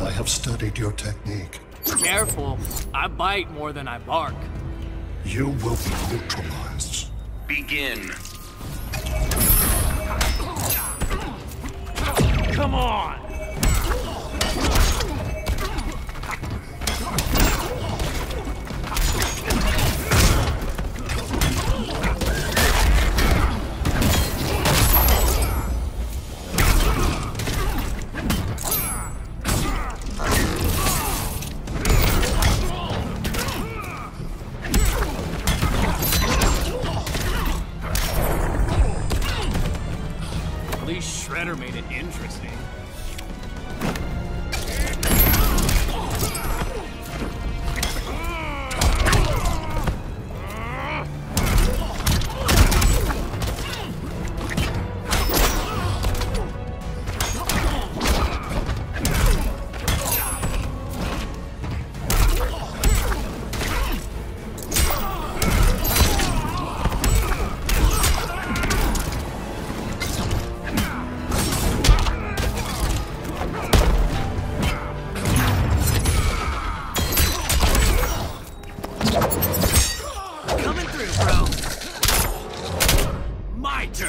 I have studied your technique. Careful. I bite more than I bark. You will be neutralized. Begin. Come on! Least Shredder made it interesting. Coming through, bro. My turn.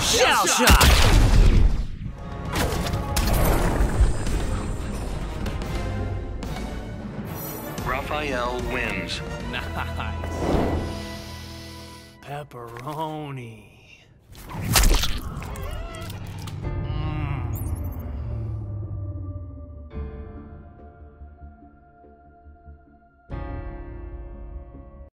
Shell shot. Raphael wins. Nice. Pepperoni.